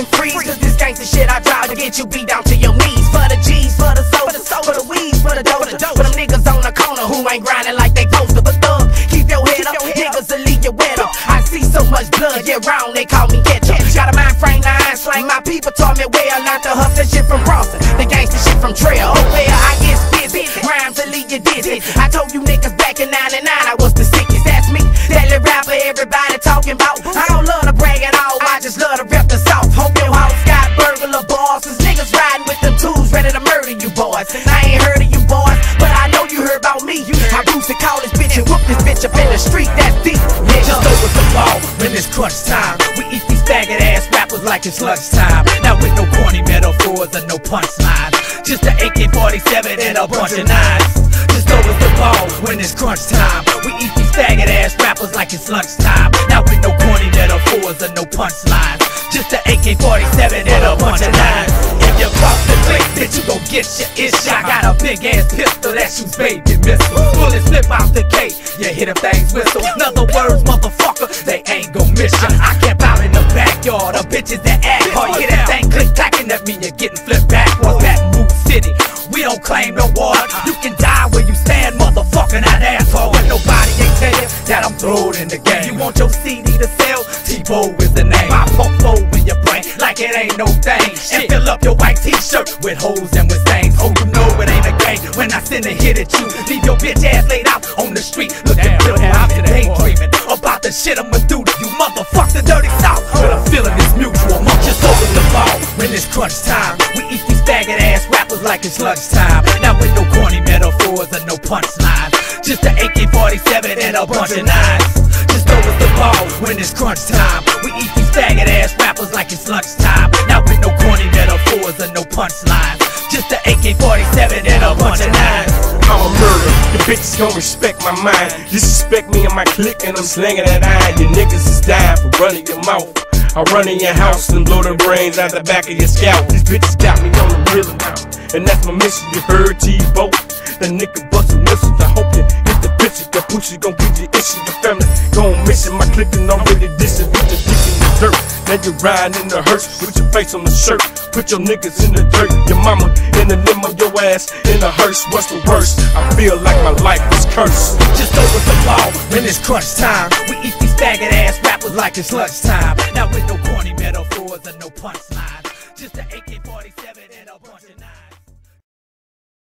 and freeze. Cause this gangsta shit I drive to get you beat down to your knees. For the G's, for the soul, for the soul, for the weed, for the dough, for the dough. For them niggas on the corner who ain't grinding like they supposed to. But thug, keep your head up, niggas will leave you wet up. I see so much blood, yeah, round, they call me catch. Got a mind frame, nine slang. My people taught me where not to huff that shit from Bronson. The gangsta shit from Trail. Oh, where I get busy, rhymes'll leave you dizzy. I told you niggas back in 99 I was. Up in the street. that deep. Just over the ball when it's crunch time. We eat these faggot ass rappers like it's lunchtime. Now with no corny metaphors or no punchlines. Just an AK-47 and a bunch of knives. Just over the ball when it's crunch time. We eat these faggot ass rappers like it's lunchtime. Now with no corny metaphors or no punchlines. Just an AK-47 and a bunch of knives. If you cross the click, bitch, you gon' get your that shoots baby missiles. Bullets flip out the K, you hear them things whistle. In other words, motherfucker, they ain't gon' miss ya. I camp out in the backyard of bitches that act hard. You hear that thing click clacking, that mean you're getting flipped backwards. Baton Rouge City, we don't claim no water. You can die where you stand, motherfucker, not asshole. And nobody ain't tell you that I'm thrown in the game. You want your CD to sell? T-Bo is the name. I pump four in your brain like it ain't no thing. And fill up your white t-shirt with holes and with stains. Oh, you know it ain't when I send a hit at you. Leave your bitch ass laid out on the street. Looking Damn, real what happened to that boy? daydreaming about the shit I'ma do to you. Motherfuck the dirty south. But I'm feeling this mutual. I'm just over the ball when it's crunch time. We eat these faggot ass rappers like it's lunchtime. Now with no corny metaphors or no punchlines. Just an AK-47 and a bunch of knives. Just over the ball when it's crunch time. We eat these faggot ass rappers like it's lunchtime. Now with no corny metaphors or no punchlines. Just an AK-47 and a bunch of. I'm a murderer. The bitches gon' respect my mind. You Disrespect me and my clique, and I'm slinging that iron. You niggas is dying for running your mouth. I run in your house and blow the brains out the back of your scalp. These bitches got me on the rhythm now. And that's my mission. You heard T-Bo. The nigga bustin' missiles. I hope you hit the picture. Your pussy gon' get your issue. Your family gon' miss it. My clique and I'm really dissing with the dick in the dirt. Now you riding in the hearse with your face on the shirt. Put your niggas in the dirt. Your mama in the limo, your ass in the hearse. What's the worst? I feel like my life is cursed. Just over the ball when it's crunch time. We eat these faggot ass rappers like it's lunchtime. Now with no corny metaphors or no AK